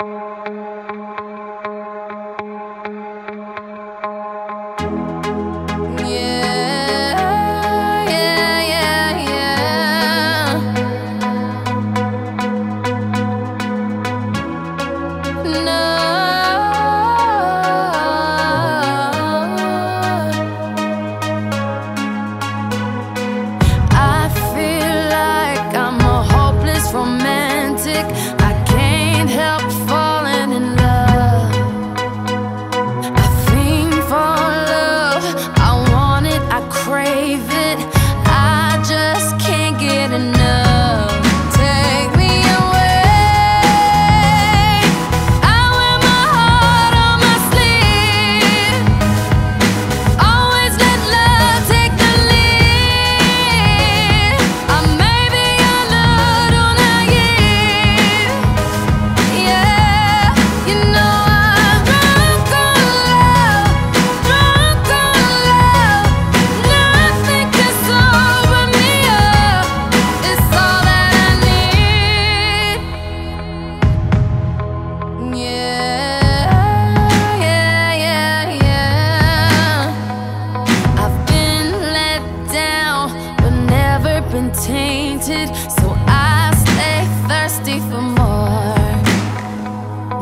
Música wanted So I stay thirsty for more.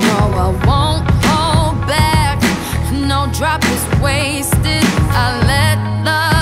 No, I won't hold back. No drop is wasted. I let love